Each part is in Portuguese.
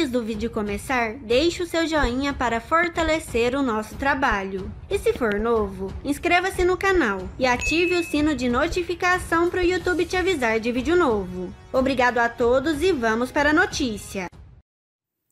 Antes do vídeo começar, deixe o seu joinha para fortalecer o nosso trabalho. E se for novo, inscreva-se no canal e ative o sino de notificação para o YouTube te avisar de vídeo novo. Obrigado a todos e vamos para a notícia.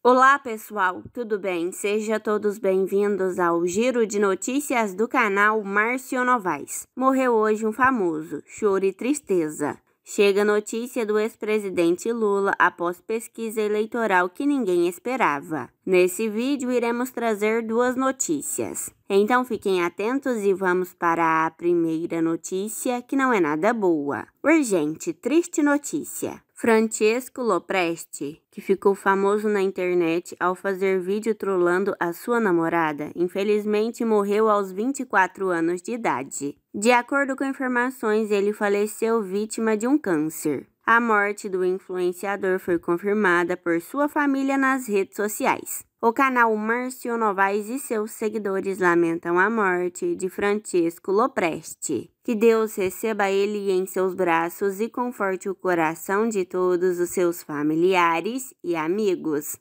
Olá pessoal, tudo bem? Sejam todos bem-vindos ao Giro de Notícias do canal Márcio Novaes. Morreu hoje um famoso, choro e tristeza. Chega notícia do ex-presidente Lula após pesquisa eleitoral que ninguém esperava. Nesse vídeo iremos trazer duas notícias. Então fiquem atentos e vamos para a primeira notícia, que não é nada boa. Urgente, triste notícia. Francesco Lopresti, que ficou famoso na internet ao fazer vídeo trollando a sua namorada, infelizmente morreu aos 24 anos de idade. De acordo com informações, ele faleceu vítima de um câncer. A morte do influenciador foi confirmada por sua família nas redes sociais. O canal Márcio Novaes e seus seguidores lamentam a morte de Francesco Lopresti. Que Deus receba ele em seus braços e conforte o coração de todos os seus familiares e amigos.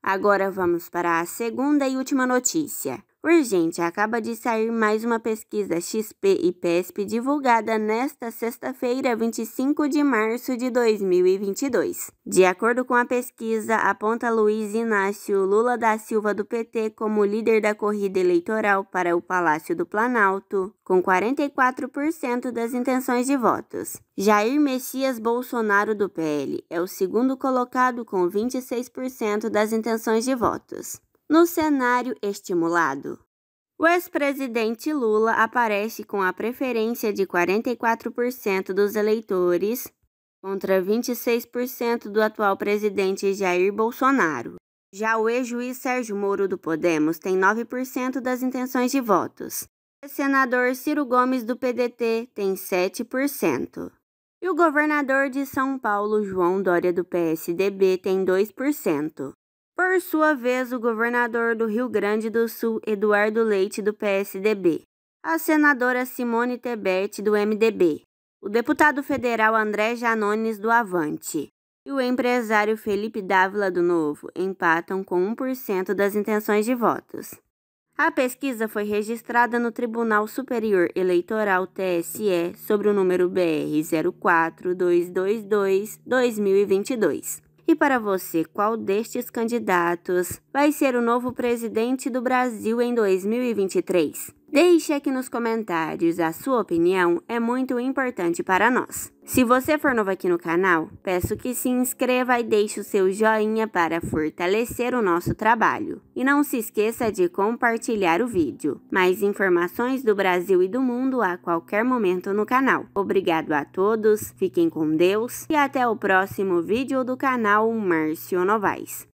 Agora vamos para a segunda e última notícia. Urgente, acaba de sair mais uma pesquisa XP e PESP divulgada nesta sexta-feira, 25 de março de 2022. De acordo com a pesquisa, aponta Luiz Inácio Lula da Silva do PT como líder da corrida eleitoral para o Palácio do Planalto, com 44% das intenções de votos. Jair Messias Bolsonaro do PL é o segundo colocado com 26% das intenções de votos. No cenário estimulado, o ex-presidente Lula aparece com a preferência de 44% dos eleitores contra 26% do atual presidente Jair Bolsonaro. Já o ex-juiz Sérgio Moro do Podemos tem 9% das intenções de votos. O senador Ciro Gomes do PDT tem 7%. E o governador de São Paulo, João Dória do PSDB, tem 2%. Por sua vez, o governador do Rio Grande do Sul, Eduardo Leite, do PSDB, a senadora Simone Tebet, do MDB, o deputado federal André Janones, do Avante, e o empresário Felipe Dávila, do Novo, empatam com 1% das intenções de votos. A pesquisa foi registrada no Tribunal Superior Eleitoral TSE sobre o número BR 04222-2022. E para você, qual destes candidatos vai ser o novo presidente do Brasil em 2023? Deixe aqui nos comentários, a sua opinião é muito importante para nós. Se você for novo aqui no canal, peço que se inscreva e deixe o seu joinha para fortalecer o nosso trabalho. E não se esqueça de compartilhar o vídeo. Mais informações do Brasil e do mundo a qualquer momento no canal. Obrigado a todos, fiquem com Deus e até o próximo vídeo do canal Márcio Novaes.